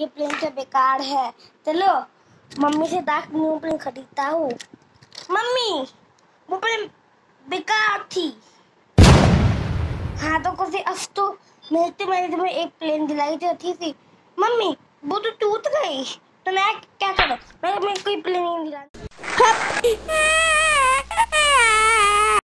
ये प्लेन तो बेकार है। चलो, मम्मी से डाक न्यू प्लेन खरीदता हूँ। मम्मी, वो प्लेन बेकार थी। हाँ तो कुछ अब तो मिलते तो मैंने तुम्हें एक प्लेन दिलाई थी अच्छी सी। मम्मी, वो तो टूट गई। तो मैं क्या करूँ? मैं मैं कोई प्लेन नहीं दिला